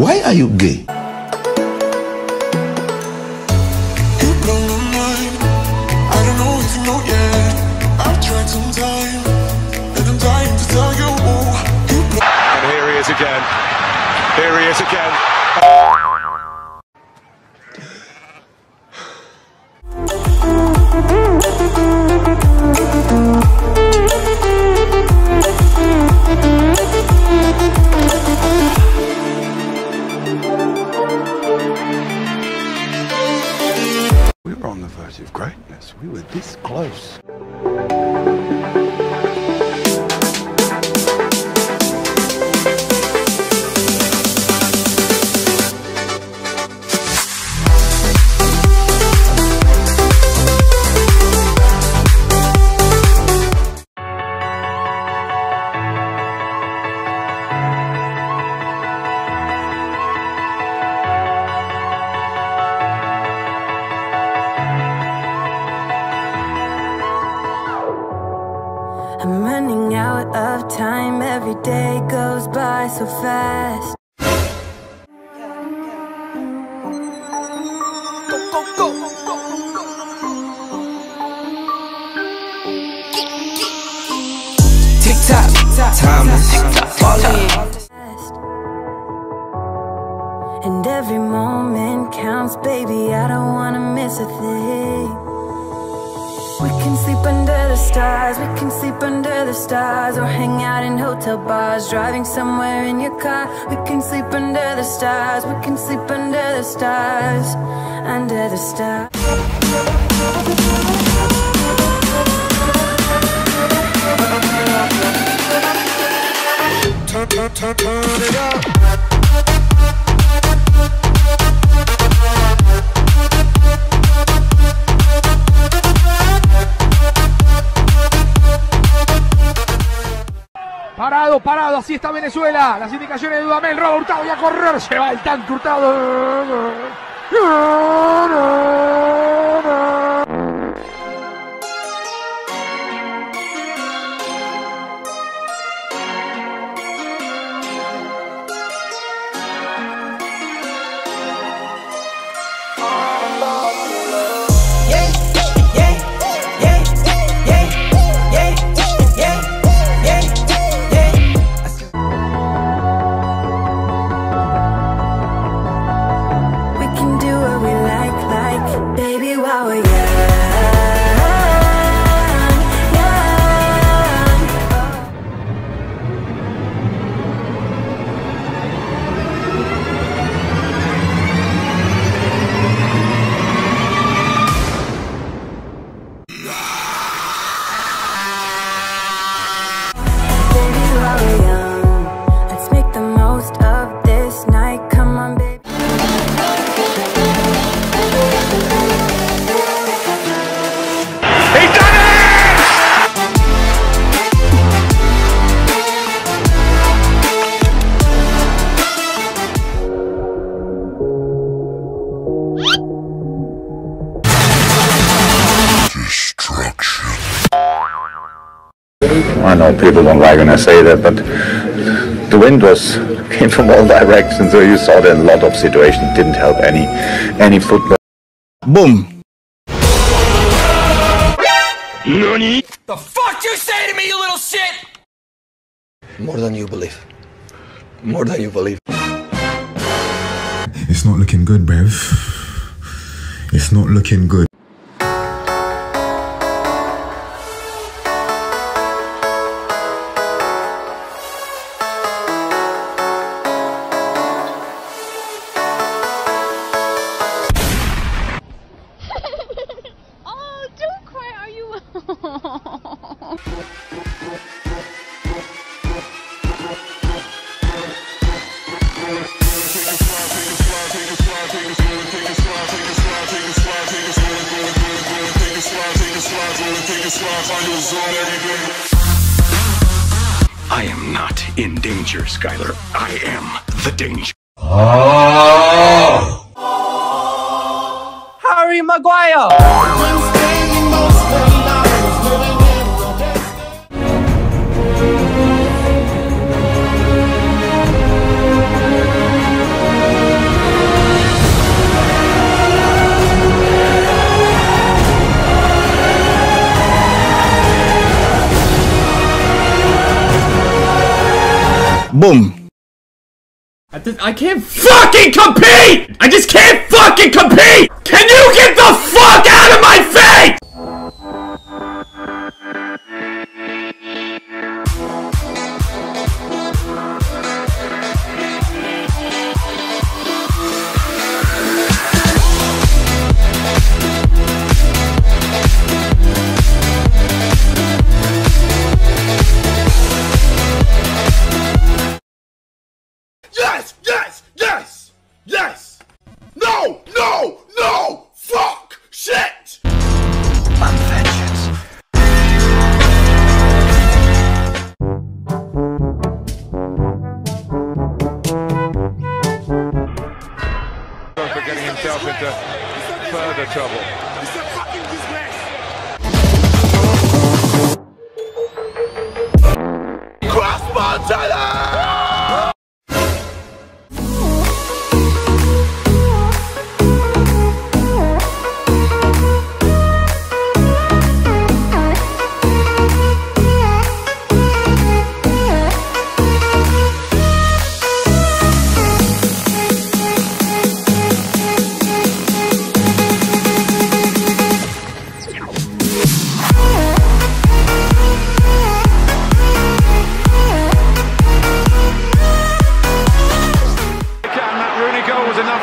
Why are you gay? You blow my mind. I don't know if you know yet. I've tried some time, and I'm dying to tell you. You blow And here he is again. Here he is again. Every day goes by so fast. Tick tock, timeless. Falling. fast. And every moment counts, baby. I don't wanna miss a thing. We can sleep under the stars, we can sleep under the stars, or hang out in hotel bars, driving somewhere in your car. We can sleep under the stars, we can sleep under the stars, under the stars. turn, turn, turn, turn it up. Parado, parado, así está Venezuela. Las indicaciones de Dudamel, roba Hurtado y a correr. Se va el tanque Hurtado. I know people don't like when I say that, but the wind was came from all directions, so you saw that a lot of situations didn't help any any football. Boom. The fuck you say to me, you little shit? More than you believe. More than you believe. It's not looking good, Bev. It's not looking good. I am not in danger, Skyler. I am the danger. Oh! Harry Maguire. Boom. I, I can't fucking compete! I just can't fucking compete! Trouble. Cross Montana!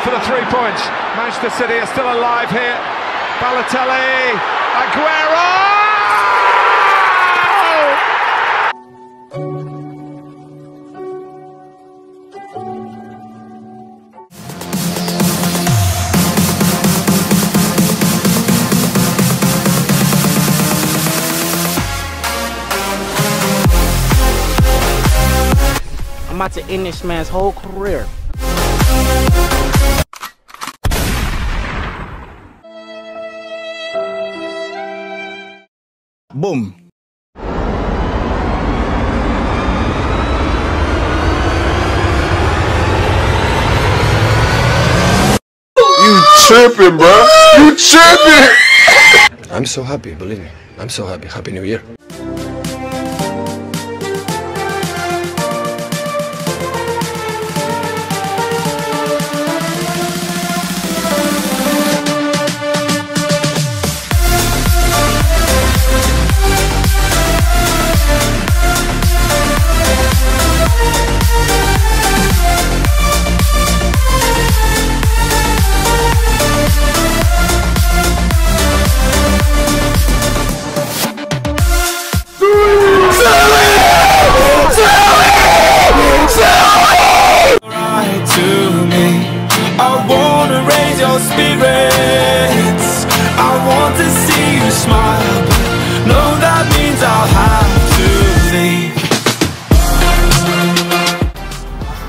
For the three points. Manchester City are still alive here. Balotelli, Aguero! I'm about to end this man's whole career. Boom. You tripping, bro? You tripping! I'm so happy, believe me. I'm so happy. Happy New Year.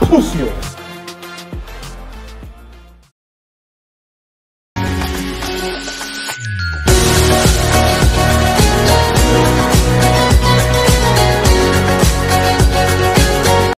Rússio.